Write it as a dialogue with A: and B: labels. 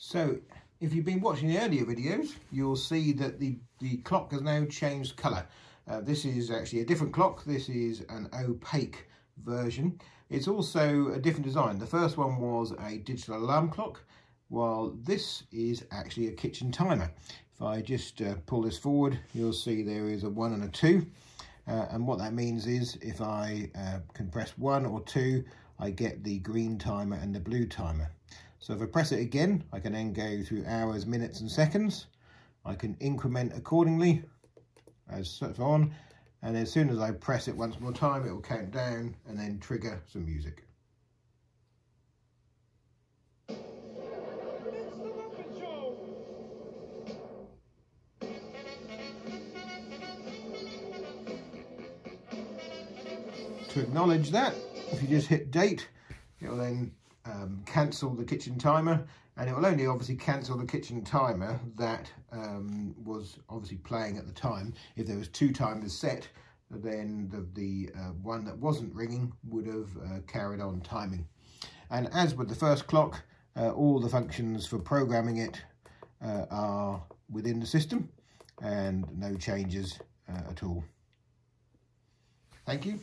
A: So if you've been watching the earlier videos, you'll see that the, the clock has now changed colour. Uh, this is actually a different clock. This is an opaque version. It's also a different design. The first one was a digital alarm clock, while this is actually a kitchen timer. If I just uh, pull this forward, you'll see there is a one and a two. Uh, and what that means is if I uh, can press one or two, I get the green timer and the blue timer. So if I press it again, I can then go through hours, minutes and seconds. I can increment accordingly as such on. And as soon as I press it once more time, it will count down and then trigger some music. To acknowledge that, if you just hit date, it will then um, cancel the kitchen timer and it will only obviously cancel the kitchen timer that um, was obviously playing at the time. If there was two timers set, then the, the uh, one that wasn't ringing would have uh, carried on timing. And as with the first clock, uh, all the functions for programming it uh, are within the system and no changes uh, at all. Thank you.